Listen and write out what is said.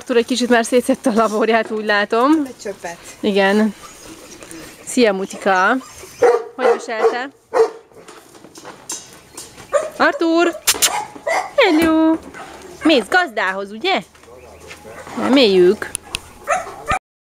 Artur egy kicsit már szétszette a laborját, úgy látom. Egy csöppet. Igen. Szia, Mutika! Hogy viselte? Artur! Hello! Mész gazdához, ugye? Nem éljük.